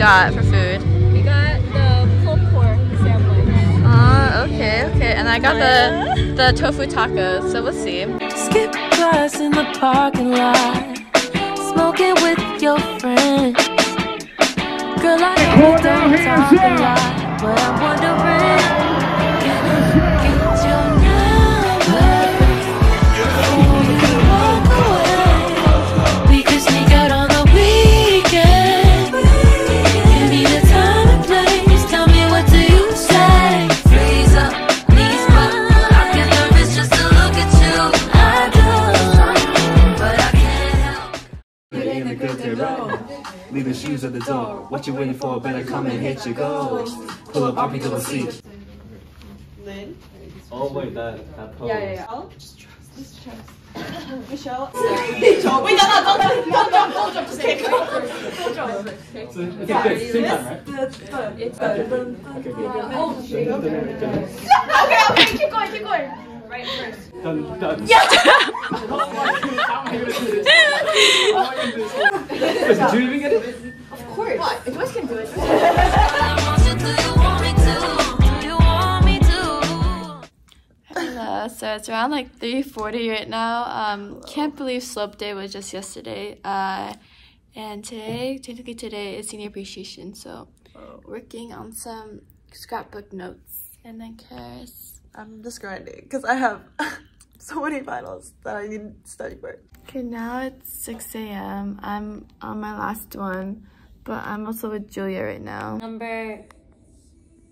got for food? We got the pulled pork sandwich. Ah, okay, okay. And I got the the tofu tacos, so we'll see. Skip class in the parking lot, smoking with your friends. Girl, I know you don't talk a lot, but I'm wondering, Leave the shoes at the door. What you waiting for? Better come and hit your goals. Pull up, I'll be to a seat. Oh wait, that that pose. Yeah, yeah, yeah. Just trust. Just trust. Michelle. Wait, no, no, don't jump, don't jump, don't jump. Just take Don't jump. Okay, good. Same time, right? It's Okay, good. Okay, oh, good. Okay, okay, keep going, keep going. Right first. Done, done. Yes! How am I gonna do this? How am I gonna do this? Wait, Did you even get it? Of course. What? Joyce can do it. Do you want me to? Do you want me to? Hello. So it's around like 3:40 right now. Um, can't believe slope day was just yesterday. Uh, and today, technically today is senior appreciation. So working on some scrapbook notes. And then Karis. I'm just grinding because I have so many finals that I need to study for. Okay, now it's 6 a.m. I'm on my last one, but I'm also with Julia right now. Number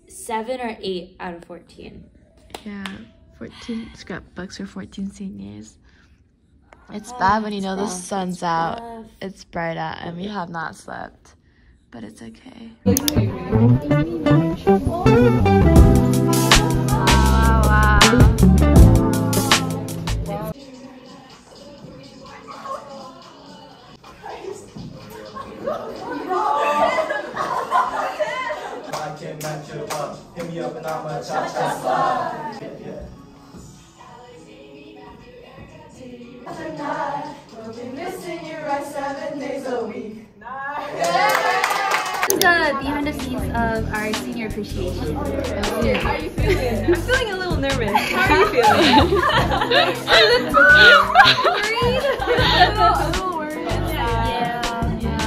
seven or eight out of 14. Yeah, 14 scrapbooks for 14 seniors. Oh, it's bad when you know the sun's out, it's bright out, and we have not slept, but it's okay. Hit me up and I'm a cha cha slide. Yeah. This is the behind the scenes of our senior appreciation. How are you feeling? I'm feeling a little nervous. How are you feeling?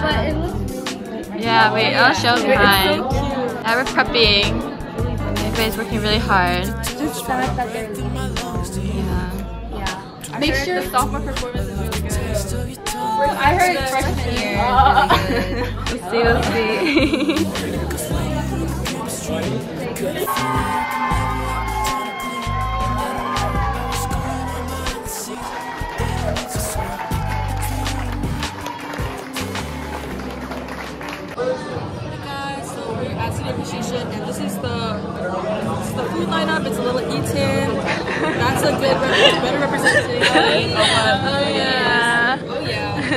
But it looks really good. Yeah, wait, I'll show behind. Yeah, we're prepping. Everybody's working really hard. Just sad that they're leaving. Yeah. Yeah. Make sure the sophomore performance is really good. I heard freshman year. is really good. We'll see, we'll see.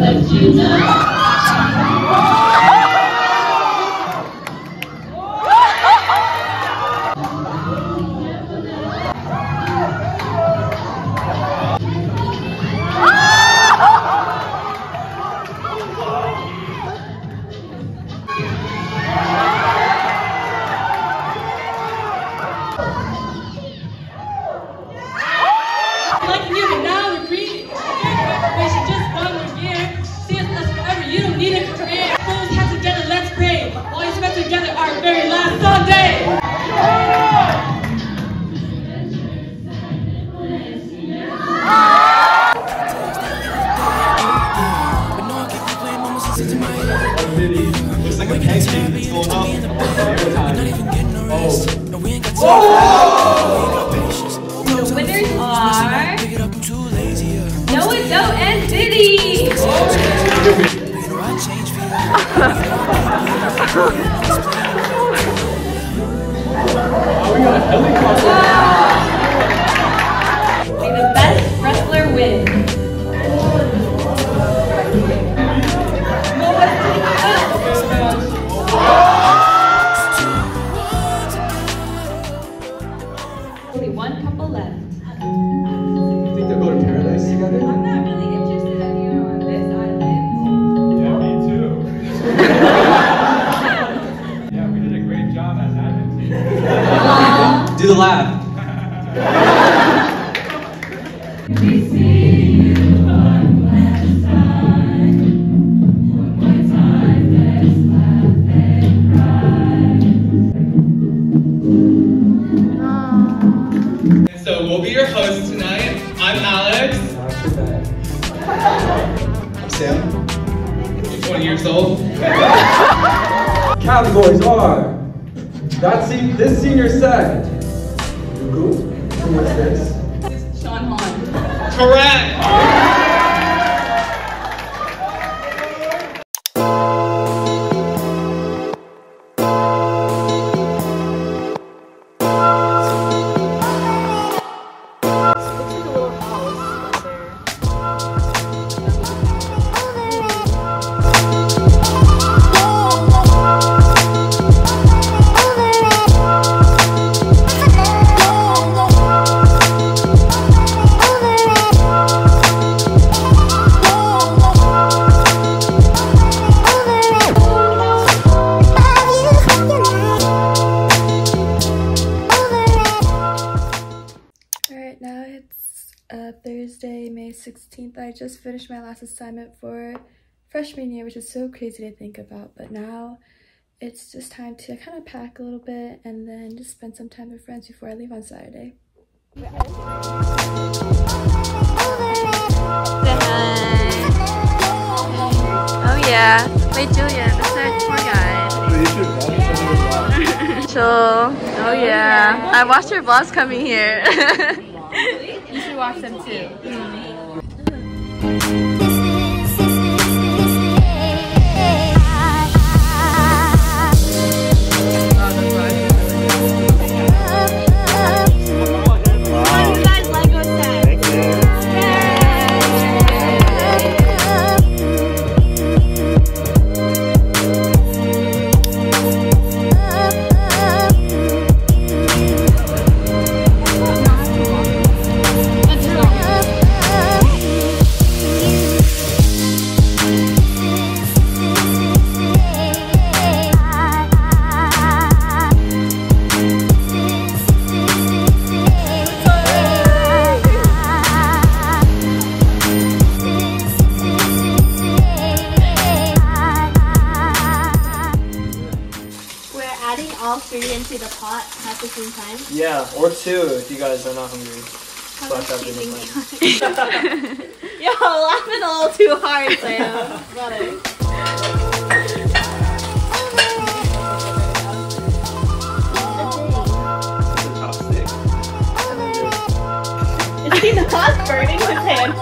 name's Hugh. Like pancake. It's going up every time. The winners are Noah Doe and Diddy. May Do the laugh. So we'll be your hosts tonight. I'm Alex. I'm Sam. You're 20 years old. Categories are that se- this senior set. Who? Who was this? Sean Hahn. Correct. May 16th. I just finished my last assignment for freshman year, which is so crazy to think about. But now it's just time to kind of pack a little bit and then just spend some time with friends before I leave on Saturday. Oh yeah. Wait, Julia, this is our tour guide. Chill. Oh yeah. I watched your vlogs coming here. You should watch them too. Mm. We're into the pot at the same time. Yeah, or two if you guys are not hungry. Slash have dinner plan. Yo, laughing a little too hard, Sam. Is he not burning his hand